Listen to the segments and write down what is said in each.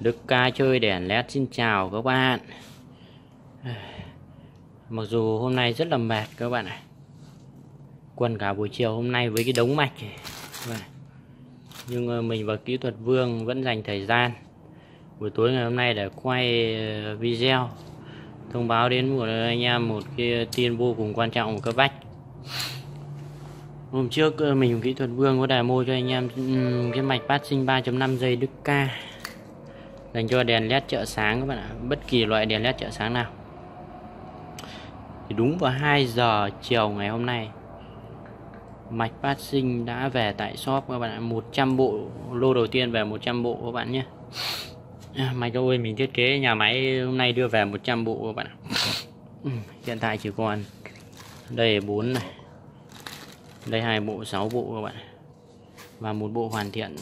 Đức ca chơi đèn led xin chào các bạn. Mặc dù hôm nay rất là mệt các bạn ạ. Quần cả buổi chiều hôm nay với cái đống mạch Nhưng ờ, mình và kỹ thuật vương vẫn dành thời gian. Buổi tối ngày hôm nay để quay ờ, video, Thông báo đến một ờ, anh em một cái tin vô cùng quan trọng của các bách. Hôm trước mình kỹ thuật vương có demo cho anh em cái mạch phát sinh 3.5 giây Đức ca dành cho đèn led trợ sáng các bạn ạ. Bất kỳ loại đèn led trợ sáng nào. Thì đúng vào 2 giờ chiều ngày hôm nay, mạch phát sinh đã về tại shop các bạn ạ. 100 bộ lô đầu tiên về 100 bộ các bạn nhé. Mạch ơi, mình thiết kế nhà máy hôm nay đưa về 100 bộ các bạn ạ. Hiện tại chỉ còn đây 4 này. Đây hai bộ 6 bộ các bạn và một bộ hoàn thiện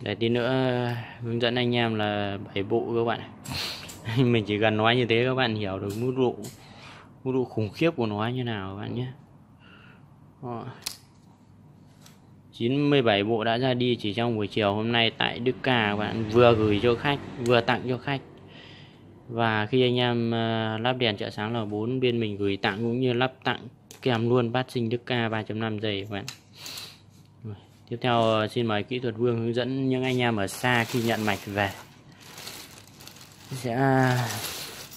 để tí nữa ờ, hướng dẫn anh em là bảy bộ các bạn. Mình chỉ cần nói như thế các bạn hiểu được mức độ mức độ khủng khiếp của nó như nào các bạn nhé. 97 bộ đã ra đi chỉ trong buổi chiều hôm nay tại Đức Cà các bạn. Vừa gửi cho khách, vừa tặng cho khách. Và khi anh em ờ, lắp đèn trợ sáng L4 bên mình gửi tặng cũng như lắp tặng kèm luôn bát sinh Đức Ca 3.5 giây các bạn. Tiếp theo ờ, xin mời kỹ thuật Vương hướng dẫn những anh em ở xa khi nhận mạch về. Sẽ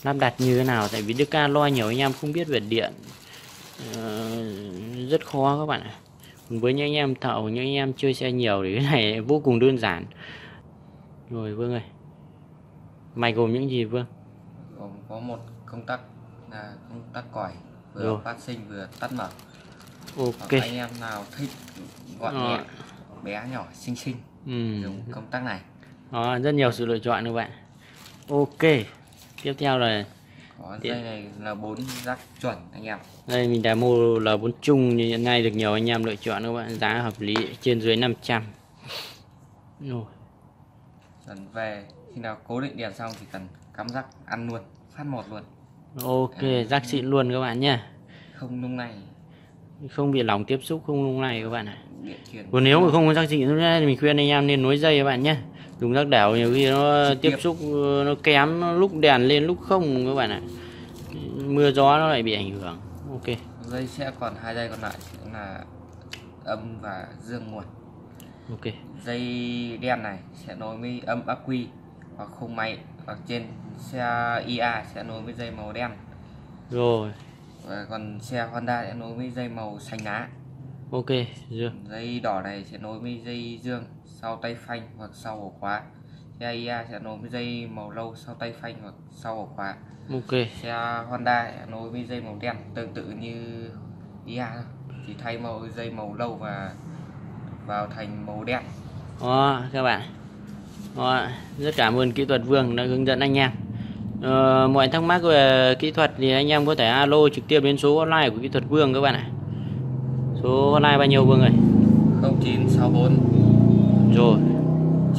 lắp đặt như thế nào? Tại vì Đức Ca lo nhiều anh em không biết về điện. Uh, rất khó các bạn ạ. Với những anh em thợ những anh em chơi xe nhiều thì cái này vô cùng đơn giản. Rồi Vương ơi. Mày gồm những gì Vương? Gồm có một công tắc là công tắc còi vừa rồi. phát sinh vừa tắt mở ok. Anh em nào thích gọn nhẹ bé nhỏ xinh xinh ừ. dùng công tắc này. Đó rất nhiều sự lựa chọn các bạn. Ok. Tiếp theo là có dây này là bốn rắc chuẩn anh em. Đây mình demo là bốn chung như hiện nay được nhiều anh em lựa chọn các bạn. Giá hợp lý trên dưới 500 rồi. Dần về khi nào cố định đèn xong thì cần cắm rắc ăn luôn phát một luôn. Ok à, rắc xịn luôn các bạn nhé. Không nung này không bị lỏng tiếp xúc không nung này các bạn ạ. Còn nếu mà không có rắc xịn thì mình khuyên anh em nên nối dây các bạn nhé. Dùng rắc đẻo nhiều khi nó tiếp, tiếp xúc nó kém nó lúc đèn lên lúc không các bạn ạ. Mưa gió nó lại bị ảnh hưởng. Ok. Dây sẽ còn hai dây còn lại là âm và dương nguồn. Ok. Dây đen này sẽ nối với âm ắc quy hoặc khung máy hoặc trên xe IA sẽ nối với dây màu đen. Rồi và còn xe Honda sẽ nối với dây màu xanh lá ok dương dây đỏ này sẽ nối với dây dương sau tay phanh hoặc sau ổ khóa. Xe IA sẽ nối với dây màu lâu sau tay phanh hoặc sau ổ khóa. Ok. Xe Honda sẽ nối với dây màu đen tương tự như IA chỉ thay màu dây màu lâu và vào thành màu đen. Đó các bạn. Đó, rất cảm ơn kỹ thuật Vương đã hướng dẫn anh em ờ, mọi thắc mắc về kỹ thuật thì anh em có thể alo trực tiếp đến số hotline của kỹ thuật Vương các bạn ạ. Số hotline bao nhiêu Vương ơi? 0964 rồi.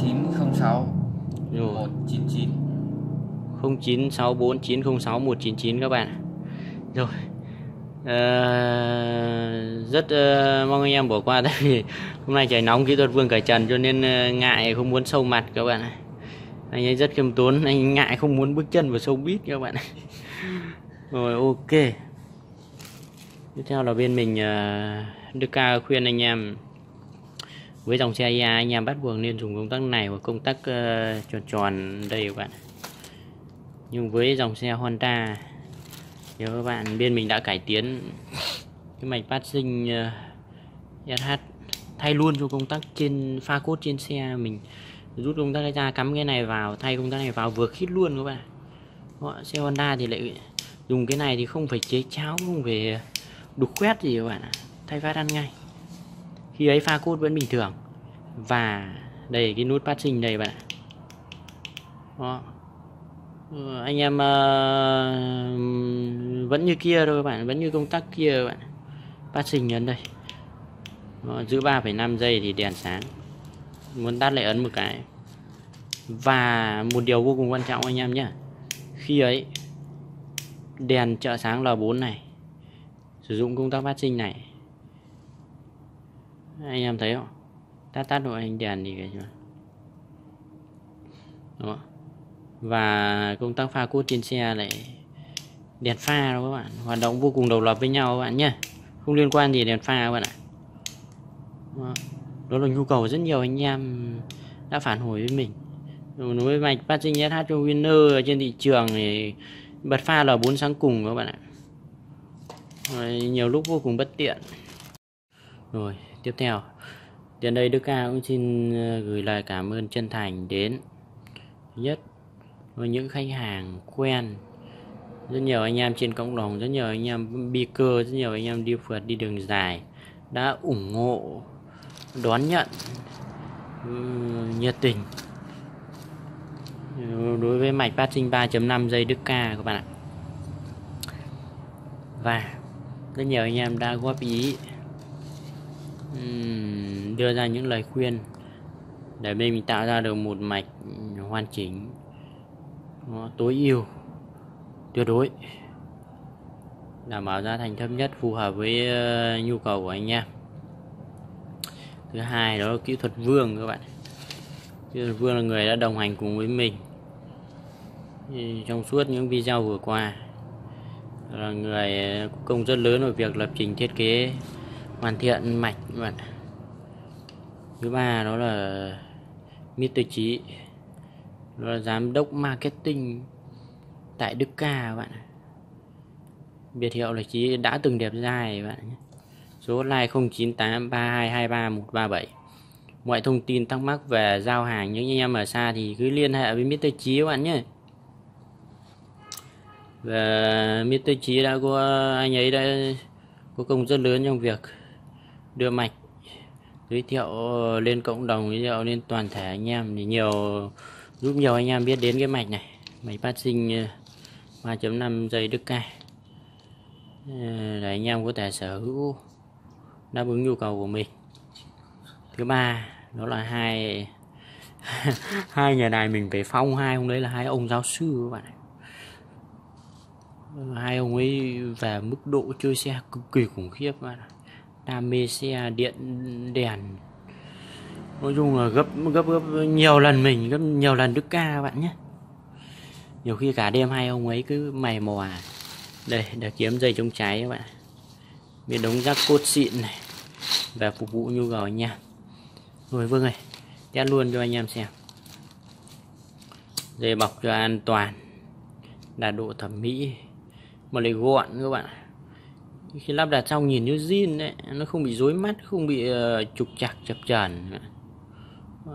906 rồi. 199 0964 906 199 các bạn rồi. À, rất uh, mong anh em bỏ qua tại vì hôm nay trời nóng kỹ thuật vương cải trần cho nên uh, ngại không muốn sâu mặt các bạn anh ấy rất khiêm tốn anh ngại không muốn bước chân vào sâu bít các bạn rồi ok. Tiếp theo là bên mình ờ, Đức Ca khuyên anh em với dòng xe IA anh em bắt buộc nên dùng công tắc này và công tắc uh, tròn tròn đây các bạn nhưng với dòng xe Honda thì các bạn bên mình đã cải tiến cái mạch phát sinh ờ, uh, SH thay luôn cho công tắc trên pha cốt trên xe mình rút công tắc ra cắm cái này vào thay công tắc này vào vừa khít luôn các bạn. Ạ xe Honda thì lại dùng cái này thì không phải chế cháo không phải đục quét gì các bạn ạ. Thay phát ăn ngay. Khi ấy pha cốt vẫn bình thường. Và đây cái nút phát sinh đây bạn ạ. Đó. Ừ, anh em uh, vẫn như kia thôi các bạn vẫn như công tắc kia các bạn phát sinh nhấn đây. Đó, giữ 3,5 giây thì đèn sáng muốn tắt lại ấn một cái. Và một điều vô cùng quan trọng anh em nhé. Khi ấy, đèn trợ sáng L4 này, sử dụng công tắc phát sinh này. Anh em thấy không? Tắt tắt đội anh đèn thì cái chưa Đó. và công tắc pha cốt trên xe lại đèn pha đó các bạn. Hoạt động vô cùng độc lập với nhau các bạn nhé. Không liên quan gì đèn pha các bạn ạ. Đó đó là nhu cầu rất nhiều anh em đã phản hồi với mình. Đối với mạch patching SH cho Winner ở trên thị trường thì bật pha là bốn sáng cùng các bạn ạ. Rồi, nhiều lúc vô cùng bất tiện. Rồi tiếp theo. Đến đây Đức Ca cũng xin ờ, gửi lời cảm ơn chân thành đến thứ nhất với những khách hàng quen. Rất nhiều anh em trên cộng đồng rất nhiều anh em bi cơ rất nhiều anh em đi phượt đi đường dài đã ủng hộ đón nhận ừ, nhiệt tình. Ừ, đối với mạch phát sinh 3.5 giây Đức Ca các bạn ạ. Và rất nhiều anh em đã góp ý đưa ra những lời khuyên để bên mình tạo ra được một mạch hoàn chỉnh, nó tối ưu, tuyệt đối, đảm bảo giá thành thấp nhất, phù hợp với ờ, nhu cầu của anh em thứ hai đó là kỹ thuật vương các bạn. Kỹ thuật vương là người đã đồng hành cùng với mình. Trong suốt những video vừa qua, là người có công rất lớn vào việc lập trình thiết kế, hoàn thiện mạch các bạn. Thứ ba đó là Mr. Chí, đó là giám đốc marketing tại Đức Ca các bạn biệt hiệu là Chí đã từng đẹp dài các bạn nhé số hotline 098 3223 137 mọi thông tin thắc mắc về giao hàng những anh em ở xa thì cứ liên hệ với Mr. Chí các bạn nhé và Mr. Chí đã có, anh ấy đã có công rất lớn trong việc đưa mạch, giới thiệu lên cộng đồng, giới thiệu lên toàn thể anh em thì nhiều, giúp nhiều anh em biết đến cái mạch này mạch phát sinh ờ, 3.5 giây đức ca ờ, để anh em có thể sở hữu đáp ứng nhu cầu của mình. Thứ ba, đó là hai hai nhà đài mình phải phong hai ông đấy là hai ông giáo sư các bạn hai ông ấy về mức độ chơi xe cực kỳ khủng khiếp các bạn đam mê xe điện, đèn. Nói chung là gấp gấp gấp nhiều lần mình, gấp nhiều lần đức ca các bạn nhé. Nhiều khi cả đêm hai ông ấy cứ mày mò à đây để kiếm dây chống cháy các bạn biết đống rác cốt xịn này và phục vụ nhu cầu anh em. Rồi vương ơi test luôn cho anh em xem. Dây bọc cho an toàn đạt độ thẩm mỹ. Mà lại gọn các bạn khi lắp đặt xong nhìn như zin đấy nó không bị rối mắt không bị uh, trục chặt chập chờn.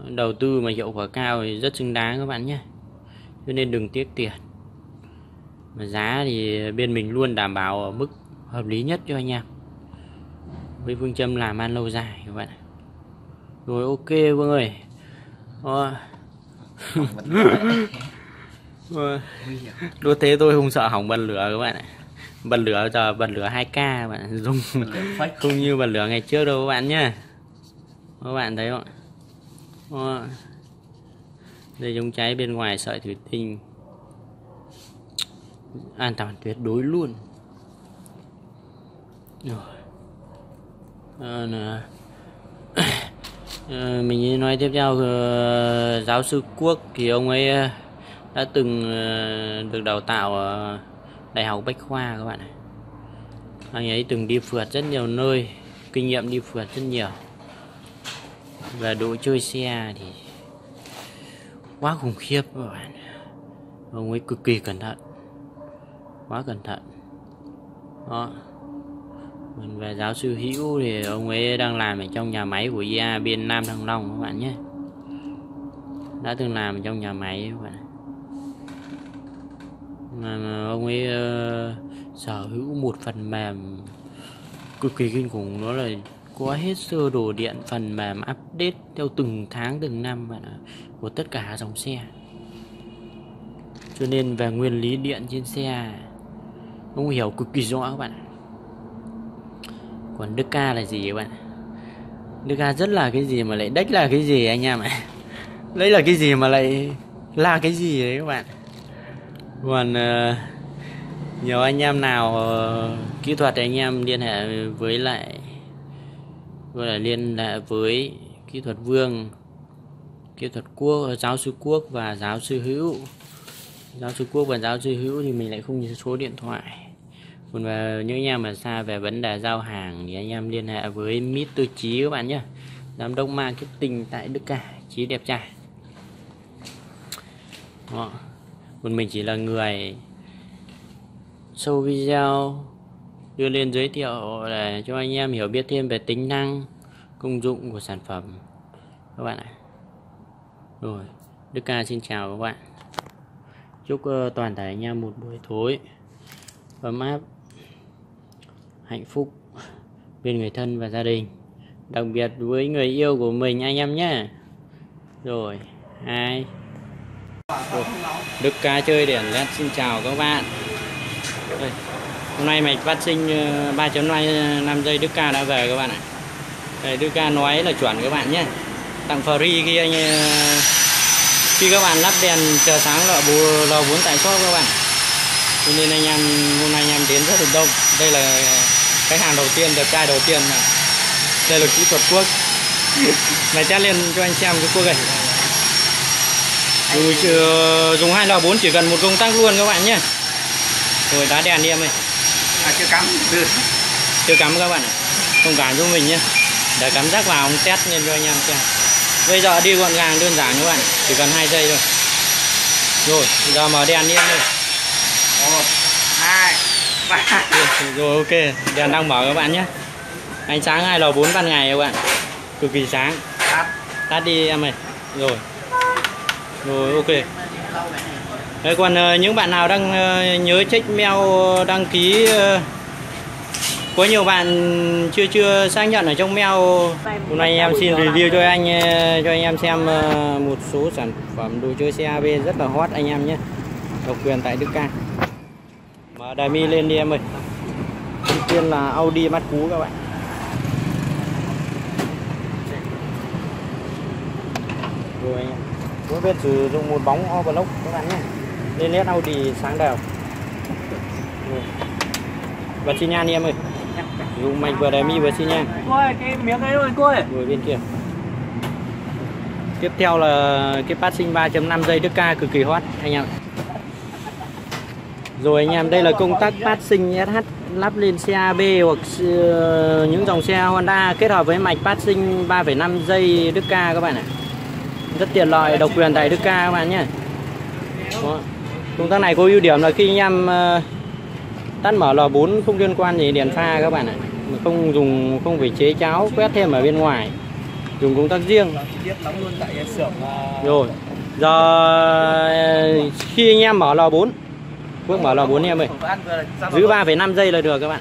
Đầu tư mà hiệu quả cao thì rất xứng đáng các bạn nhé. Cho nên đừng tiếc tiền. Mà giá thì bên mình luôn đảm bảo ở mức hợp lý nhất cho anh em với phương châm làm ăn lâu dài các bạn rồi ok vương ơi Ờ. Đua thế tôi không sợ hỏng bật lửa các bạn ạ. Bật lửa giờ bật lửa 2k các bạn dùng không như bật lửa ngày trước đâu các bạn nhé các bạn thấy không ạ? Đây chống cháy bên ngoài sợi thủy tinh. An toàn tuyệt đối luôn. Rồi à, à, mình nói tiếp theo uh, giáo sư quốc thì ông ấy uh, đã từng uh, được đào tạo ở đại học bách khoa các bạn này anh ấy từng đi phượt rất nhiều nơi kinh nghiệm đi phượt rất nhiều. Và độ chơi xe thì quá khủng khiếp các bạn ông ấy cực kỳ cẩn thận. Quá cẩn thận. Đó mình về giáo sư hữu thì ông ấy đang làm ở trong nhà máy của IA bên Nam Thăng Long các bạn nhé. Đã từng làm trong nhà máy các bạn. Mà, mà ông ấy uh, sở hữu một phần mềm cực kỳ kinh khủng đó là có hết sơ đồ điện phần mềm update theo từng tháng từng năm bạn ạ của tất cả dòng xe. Cho nên về nguyên lý điện trên xe ông hiểu cực kỳ rõ các bạn còn đức ca là gì các bạn? Đức ca rất là cái gì mà lại đếch là cái gì anh em ạ? Lấy là cái gì mà lại là cái gì đấy các bạn? Còn uh, nhiều anh em nào uh, kỹ thuật thì anh em liên hệ với lại gọi là liên hệ với kỹ thuật vương kỹ thuật quốc ờ, giáo sư quốc và giáo sư hữu. Giáo sư quốc và giáo sư hữu thì mình lại không nhớ số điện thoại còn và những anh em mà xa về vấn đề giao hàng thì anh em liên hệ với Mr. Chí các bạn nhé. Giám đốc marketing tại Đức Ca, Chí đẹp trai. Đó. còn mình chỉ là người sâu video, đưa lên giới thiệu để cho anh em hiểu biết thêm về tính năng, công dụng của sản phẩm. Các bạn ạ. Rồi, Đức Ca xin chào các bạn. Chúc ờ, toàn thể anh em một buổi tối ấm áp hạnh phúc bên người thân và gia đình. Đặc biệt với người yêu của mình anh em nhé. Rồi hai. Rồi. Đức Ca chơi đèn led xin chào các bạn. Đây. hôm nay mạch phát sinh ờ, 3.5 ờ, giây Đức Ca đã về các bạn ạ. Đây, Đức Ca nói là chuẩn các bạn nhé. Tặng free khi anh ờ, khi các bạn lắp đèn chờ sáng lọ bù lò 4 tại shop các bạn. Cho nên anh em hôm nay anh em đến rất là đông. Đây là khách hàng đầu tiên đẹp trai đầu tiên mà đây là kỹ thuật quốc. Mày test lên cho anh xem cái quốc này dùng, dùng hai lò 4 chỉ cần một công tắc luôn các bạn nhé. Rồi đá đèn đi em ơi. À, chưa cắm. Được chưa cắm các bạn thông cảm cho mình nhé. Để cắm rác vào ông test lên cho anh em xem. Bây giờ đi gọn gàng đơn giản các bạn. Chỉ cần hai giây thôi. Rồi giờ mở đèn đi em ơi ba rồi ok. Đèn đang mở các bạn nhé. Ánh sáng hai lò 4 ban ngày các bạn. Cực kỳ sáng. Tắt. Tắt đi em ơi. Rồi. Rồi ok. Đấy, còn uh, những bạn nào đang uh, nhớ check mail đăng ký có nhiều bạn chưa chưa xác nhận ở trong mail. Hôm nay em xin review cho anh cho anh em xem một số sản phẩm đồ chơi xe AB rất là hot anh em nhé. Độc quyền tại Đức mở đài mi lên đi em ơi. Đầu tiên là Audi mắt cú các bạn. Rồi anh em. Mỗi bên sử dụng một bóng overlock các bạn nhé. Lên led Audi sáng đều và xi nhan đi em ơi. Dùng mạch vừa đài mi vừa xi nhan. Ơi cái miếng ấy rồi cô ơi rồi bên kia. Tiếp theo là cái passing 3.5 giây Đức Ca cực kỳ hot anh em rồi anh em đây là công tắc passing SH lắp lên xe AB hoặc ờ, những dòng xe Honda kết hợp với mạch passing 3,5 giây Đức Ca các bạn ạ. Rất tiện lợi độc quyền tại Đức Ca các bạn nhé. Đó. công tắc này có ưu điểm là khi anh em ờ, tắt mở lò 4 không liên quan gì đèn pha các bạn ạ. Không dùng không phải chế cháo quét thêm ở bên ngoài. Dùng công tắc riêng. Rồi. Giờ ờ, khi anh em mở lò 4 Quốc mở lò 4 em ơi. Giữ 3,5 giây là được các bạn.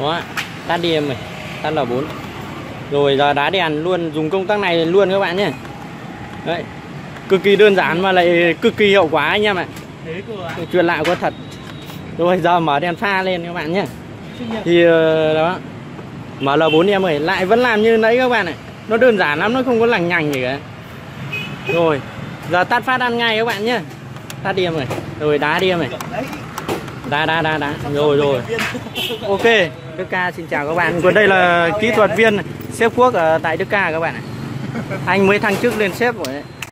Đó tắt đi em ơi. Tắt lò 4 rồi giờ đá đèn luôn dùng công tắc này luôn các bạn nhé. Đấy. Cực kỳ đơn giản mà lại cực kỳ hiệu quả anh em ạ. Chuyện lạ có thật. Rồi giờ mở đèn pha lên các bạn nhé. Thì ờ, đó. Mở L4 em ơi. Lại vẫn làm như nãy các bạn ạ. Nó đơn giản lắm nó không có lằng nhằng gì cả. Rồi giờ tắt phát ăn ngay các bạn nhé tát đi em ơi. Rồi, đá đi em ơi. Đá đá đá đá. Rồi rồi. Ok. Đức Ca xin chào các bạn. Còn đây là kỹ thuật viên sếp quốc ở tại Đức Ca các bạn ạ. Anh mới thăng chức lên sếp rồi đấy